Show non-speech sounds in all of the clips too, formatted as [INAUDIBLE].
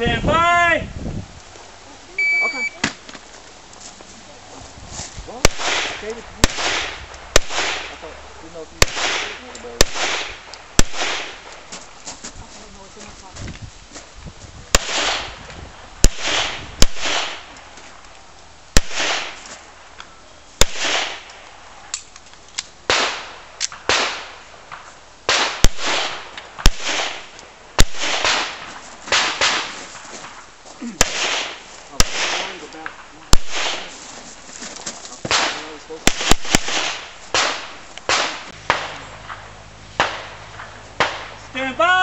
Stand by. Stand by.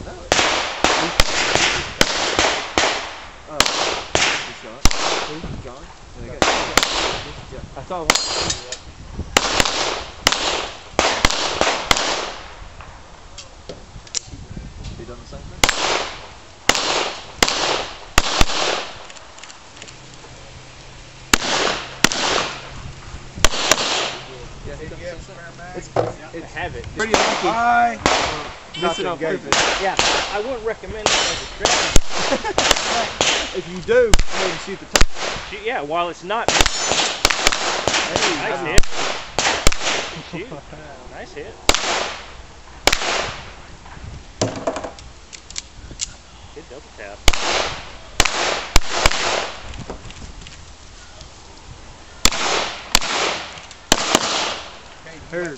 Know. Oh, this is John. Who? John? Yeah. I saw one. You done the same thing? Yeah, he Do done you the have a same spare mag? thing. It's, I have it. pretty lucky. Bye. Miss it on purpose. Yeah, I wouldn't recommend it as a strategy. [LAUGHS] If you do, maybe shoot the top. Shoot- Yeah, while it's not. Hey, Nice wow. hit. Shoot. Nice hit. Good double tap.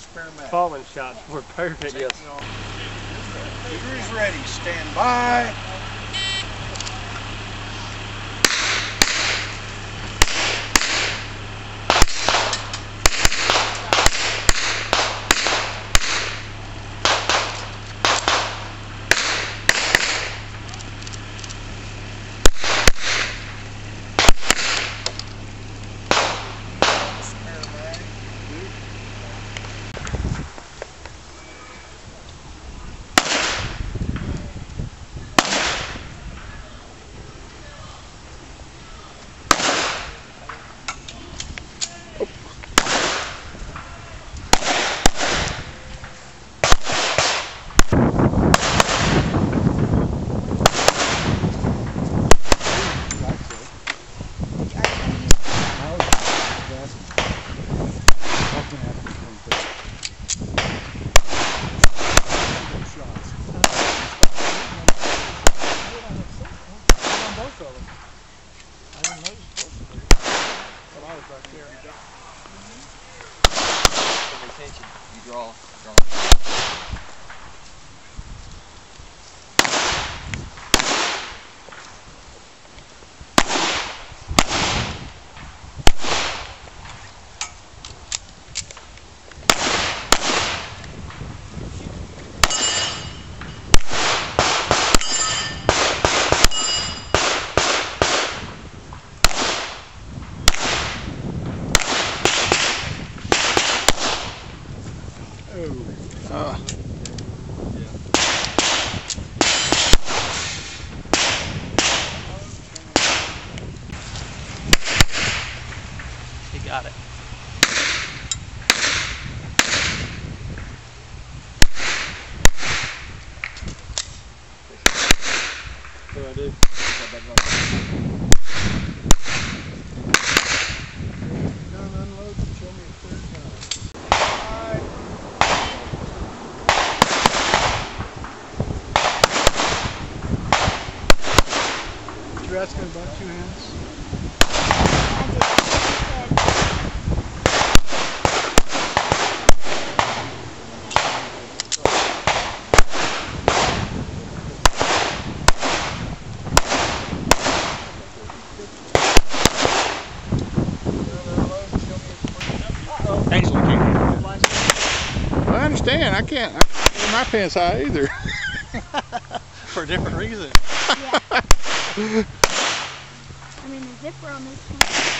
Okay, do you have a spare mag? Falling shots were perfect. Yes. Is ready. Stand by. here attention. You draw. Draw. You're asking about two hands? Actually, can't I understand, I can't, I can't wear my pants high either. [LAUGHS] for a different reason. [LAUGHS] I mean, the zipper on this one.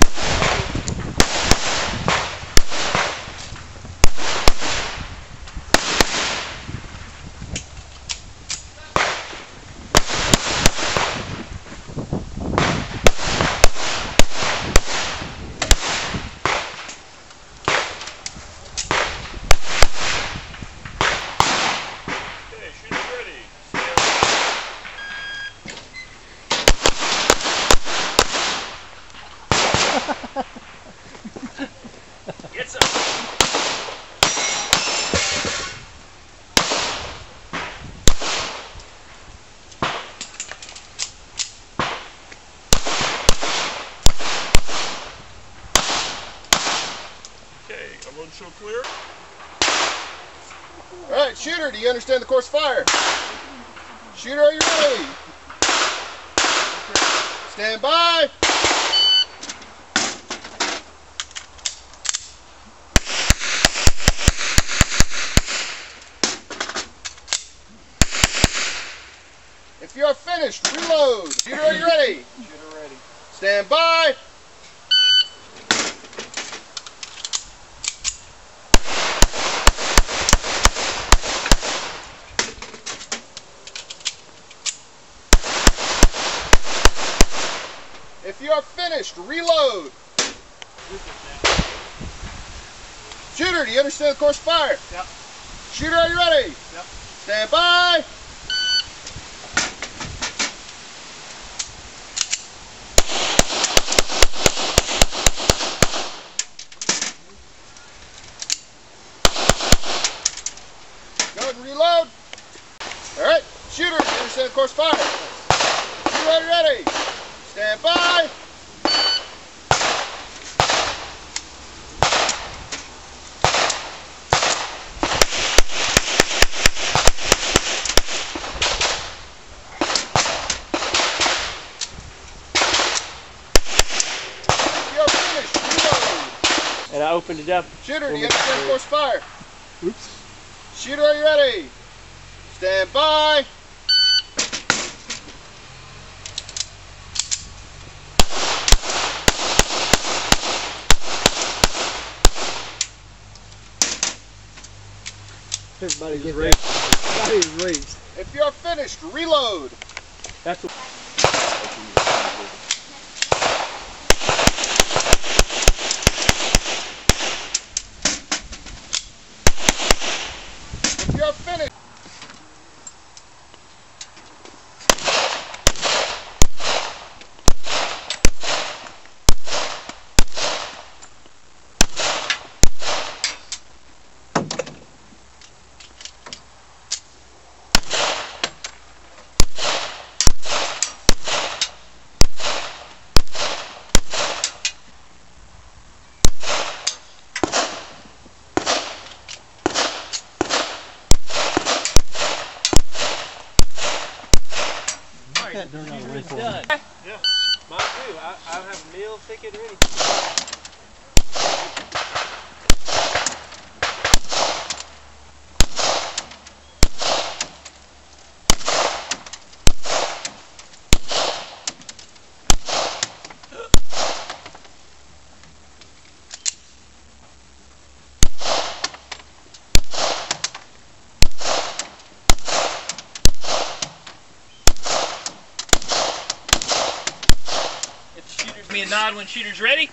understand the course of fire? Shooter, are you ready? Stand by. If you're finished, reload. Shooter, are you ready? Shooter ready. Stand by. If you are reload. Shooter, do you understand the course of fire? Yep. Shooter, are you ready? Yep. Stand by. Go ahead and reload. All right, shooter, do you understand the course of fire? Shooter, are you ready? Stand by. You're finished. Reload. And I opened it up. Shooter, do you we- understand the course fire? Oops. Shooter, are you ready? Stand by. Everybody get ready. Everybody's raised. If you're finished, reload. That's what. are finished. That dirt out of the way for me. Done. Yeah. Mine too. I, I don't have a meal ticket or anything. Shooter's me a nod when shooter's ready.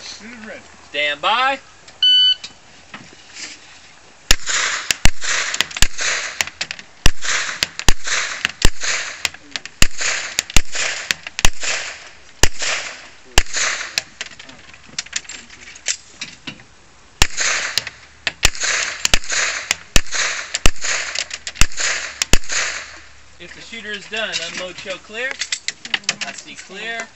Shooter's ready. Stand by. If the shooter is done, unload show clear. I see clear.